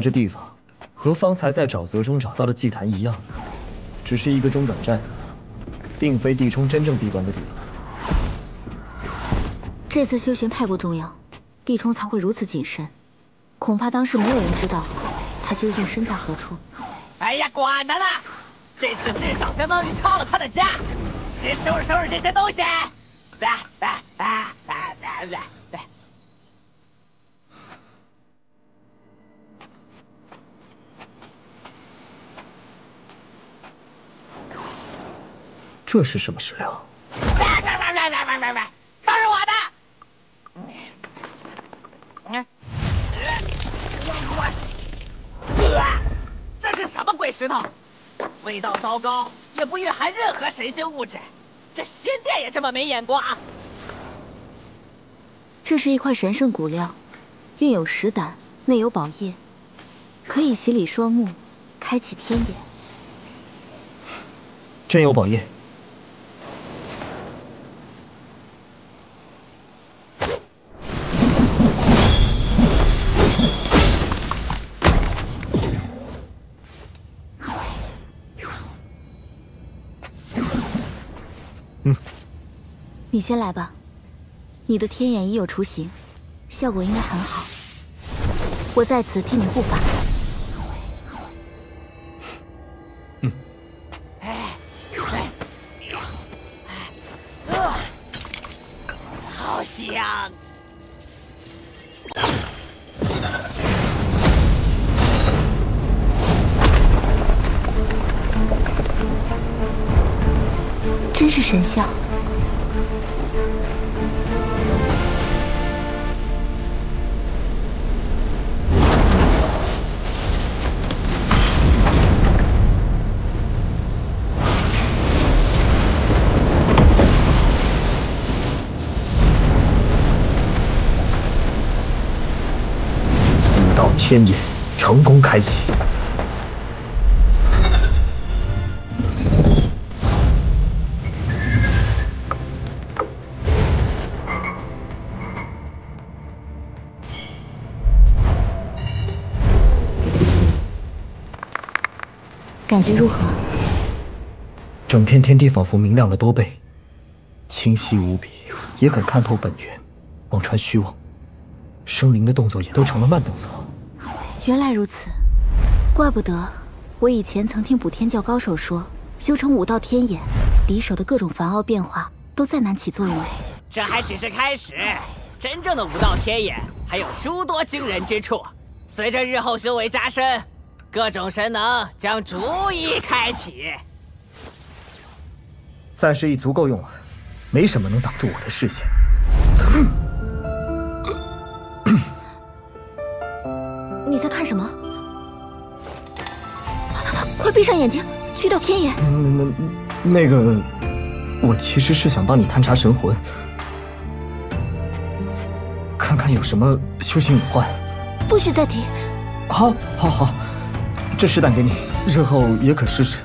来这地方和方才在沼泽中找到的祭坛一样，只是一个中转站，并非地冲真正闭关的地方。这次修行太过重要，地冲才会如此谨慎。恐怕当时没有人知道他究竟身在何处。哎呀，管他呢！这次至少相当于抄了他的家。先收拾收拾这些东西。来来来来来来来！这是什么石料？别别别别别别别！都是我的。嗯，我，这是什么鬼石头？味道糟糕，也不蕴含任何神仙物质。这仙殿也这么没眼光？这是一块神圣骨料，蕴有石胆，内有宝液，可以洗礼双目，开启天眼。真有宝液？你先来吧。你的天眼已有雏形，效果应该很好。我在此替你护法。嗯。哎，哎，好香！真是神效。天眼成功开启。感觉如何？整片天地仿佛明亮了多倍，清晰无比，也可看透本源，望穿虚妄。生灵的动作也都成了慢动作。原来如此，怪不得我以前曾听补天教高手说，修成武道天眼，敌手的各种凡奥变化都再难起作用。这还只是开始，真正的武道天眼还有诸多惊人之处。随着日后修为加深，各种神能将逐一开启。暂时已足够用了，没什么能挡住我的视线。你在看什么？快闭上眼睛，去掉天眼。那那那个，我其实是想帮你探查神魂，看看有什么修行隐患。不许再提。好，好，好，这石胆给你，日后也可试试。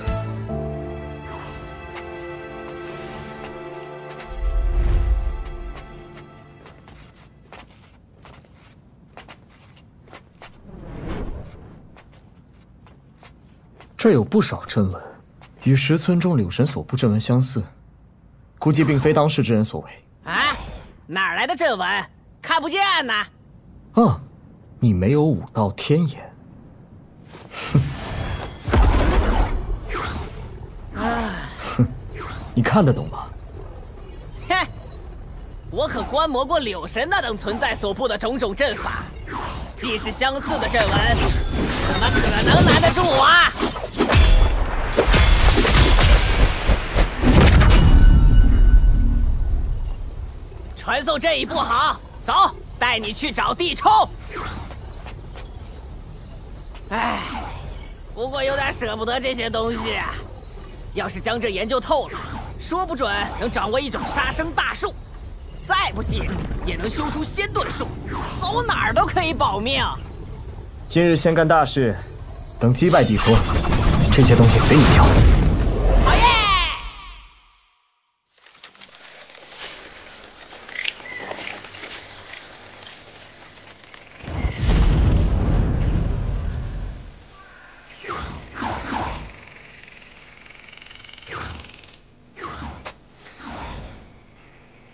这有不少阵纹，与石村中柳神所布阵纹相似，估计并非当世之人所为。哎，哪来的阵纹？看不见呢。啊，你没有武道天眼。哼，啊，哼，你看得懂吗？哼，我可观摩过柳神那等存在所布的种种阵法，既是相似的阵纹，怎么可能难得住我？传送阵已布好，走，带你去找地冲。唉，不过有点舍不得这些东西。要是将这研究透了，说不准能掌握一种杀生大术；再不济，也能修出仙遁术，走哪儿都可以保命。今日先干大事，等击败地冲，这些东西随你挑。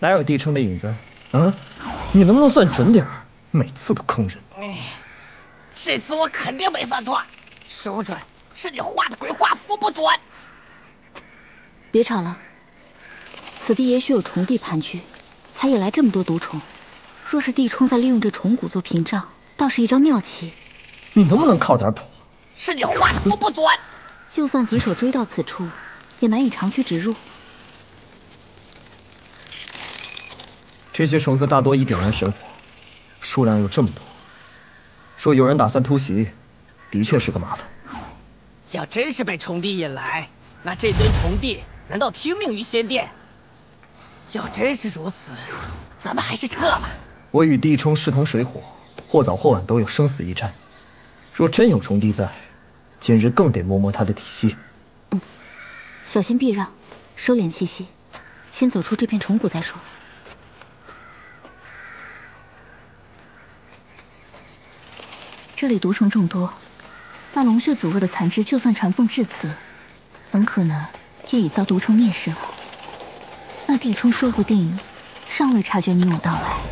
哪有地冲的影子？嗯，你能不能算准点儿？每次都坑人。这次我肯定没算错，说不准是你画的鬼画符不准。别吵了，此地也许有虫地盘踞，才引来这么多毒虫。若是地冲在利用这虫蛊做屏障，倒是一招妙棋。你能不能靠点谱？是你画的符不准。就算敌手追到此处，也难以长驱直入。这些虫子大多已点燃神火，数量又这么多，若有人打算突袭，的确是个麻烦。要真是被虫帝引来，那这堆虫帝难道听命于仙殿？要真是如此，咱们还是撤吧。我与地冲势同水火，或早或晚都有生死一战。若真有虫帝在，今日更得摸摸他的底细。嗯，小心避让，收敛气息，先走出这片虫谷再说。这里毒虫众多，那龙血祖弱的残肢就算传送至此，很可能也已遭毒虫灭世了。那地冲说不定尚未察觉你我到来。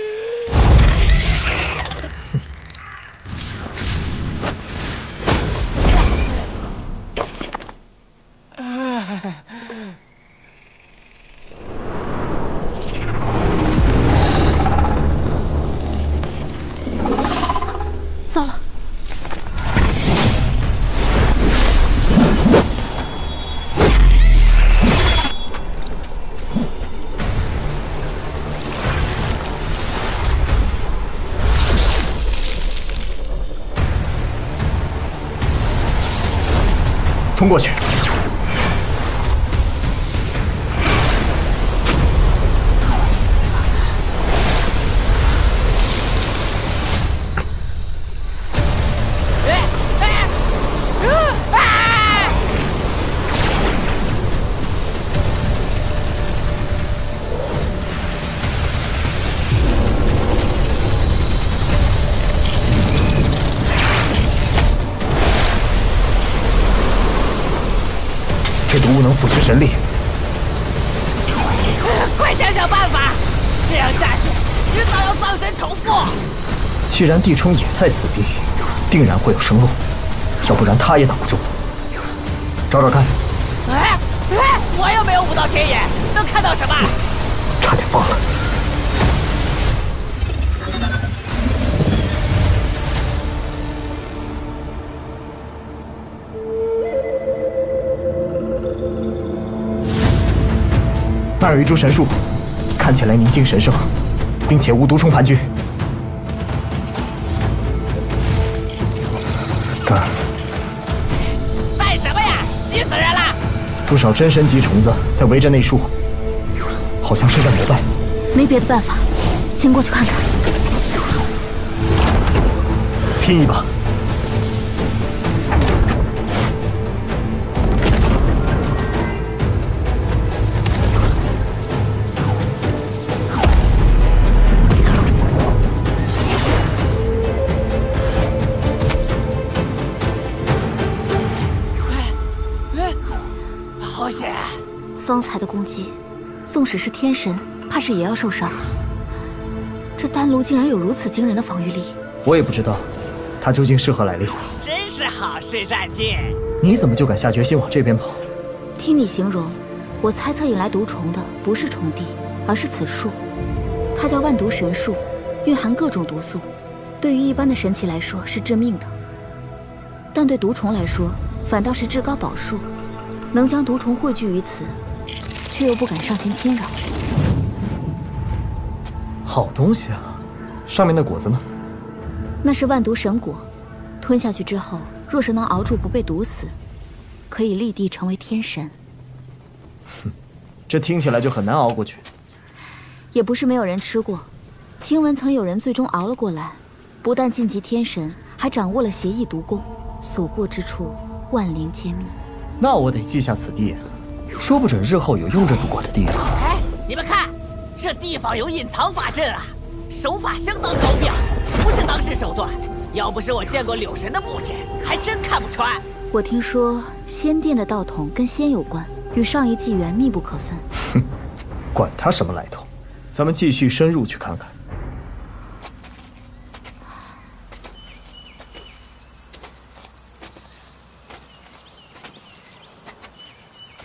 冲过去！不能腐蚀神力，快想想办法！这样下去，迟早要葬身重复。既然地冲也在此地，定然会有生路，要不然他也挡不住。找找看。哎哎，我又没有武道天眼，能看到什么？差点忘了。那儿有一株神树，看起来宁静神圣，并且无毒虫盘踞。干！干什么呀？急死人了！不少真神级虫子在围着那树，好像是在膜拜。没别的办法，先过去看看。拼一把！方才的攻击，纵使是天神，怕是也要受伤。这丹炉竟然有如此惊人的防御力。我也不知道，它究竟是何来历。真是好事善尽。你怎么就敢下决心往这边跑？听你形容，我猜测引来毒虫的不是虫帝，而是此树。它叫万毒神树，蕴含各种毒素，对于一般的神奇来说是致命的，但对毒虫来说反倒是至高宝树，能将毒虫汇聚于此，却又不敢上前侵扰。好东西啊，上面的果子呢？那是万毒神果，吞下去之后，若是能熬住不被毒死，可以立地成为天神。哼，这听起来就很难熬过去。也不是没有人吃过，听闻曾有人最终熬了过来，不但晋级天神，还掌握了邪异毒功，所过之处万灵皆灭。那我得记下此地，说不准日后有用这毒果的地方。哎，你们看，这地方有隐藏法阵啊，手法相当高妙，不是当时手段。要不是我见过柳神的布置，还真看不穿。我听说仙殿的道统跟仙有关，与上一纪元密不可分。哼，管他什么来头。咱们继续深入去看看。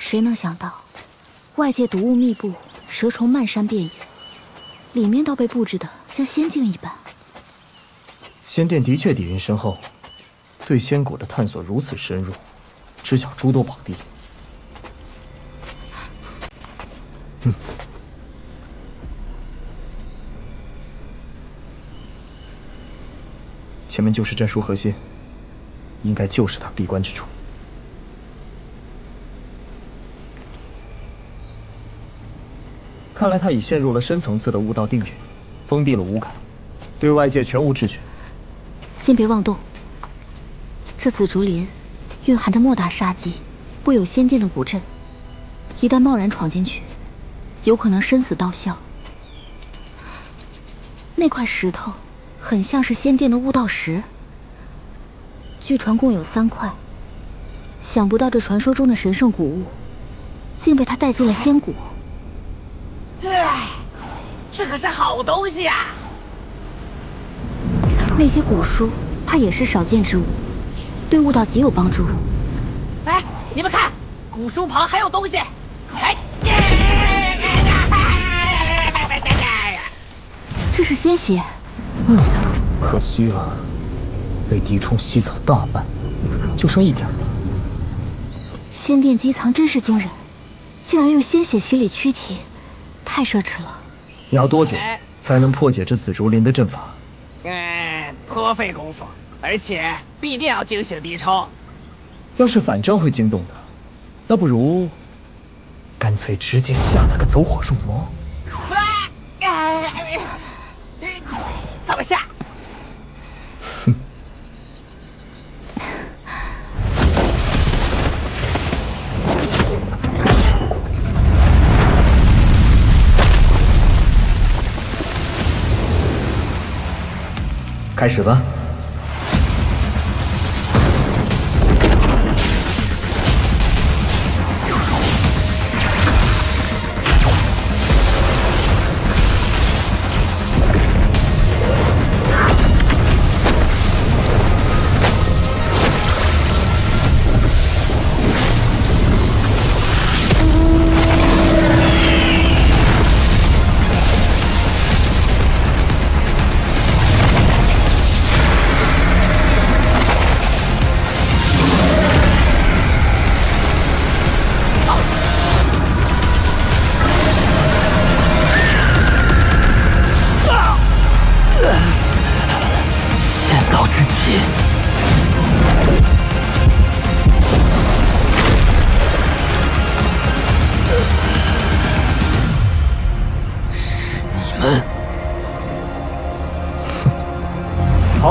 谁能想到，外界毒雾密布，蛇虫漫山遍野，里面倒被布置的像仙境一般。仙殿的确底蕴深厚，对仙果的探索如此深入，知晓诸多宝地。嗯。前面就是战书核心，应该就是他闭关之处。看来他已陷入了深层次的悟道定界，封闭了五感，对外界全无知觉。先别妄动。这紫竹林蕴含着莫大杀机，布有仙殿的古阵，一旦贸然闯进去，有可能生死道消。那块石头。很像是仙殿的悟道石，据传共有三块。想不到这传说中的神圣古物，竟被他带进了仙谷。唉，这可是好东西啊！那些古书怕也是少见之物，对悟道极有帮助。哎，你们看，古书旁还有东西。哎，这是鲜血。嗯，可惜了，被敌冲吸走大半，就剩一点了。仙殿机藏真是惊人，竟然用鲜血洗礼躯体，太奢侈了。你要多久才能破解这紫竹林的阵法？嗯，颇费功夫，而且必定要惊醒敌冲。要是反正会惊动的，那不如干脆直接下他个走火入魔。怎么下？开始吧。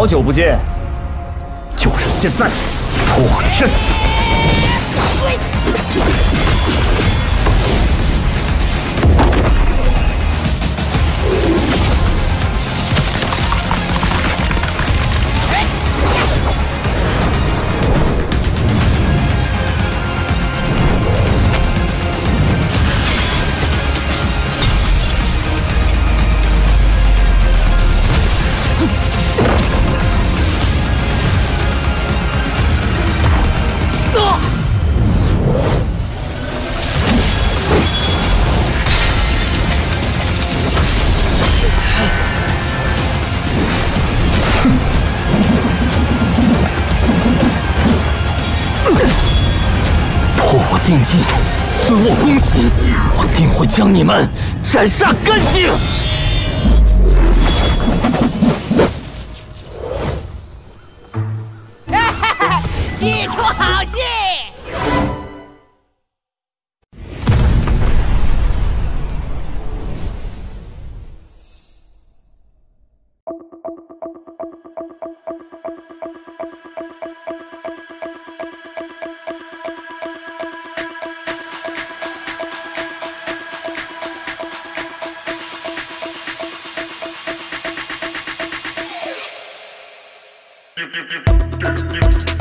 好久不见，就是现在，破阵！定境，损我功行，我定会将你们斩杀干净！you, you, you, you.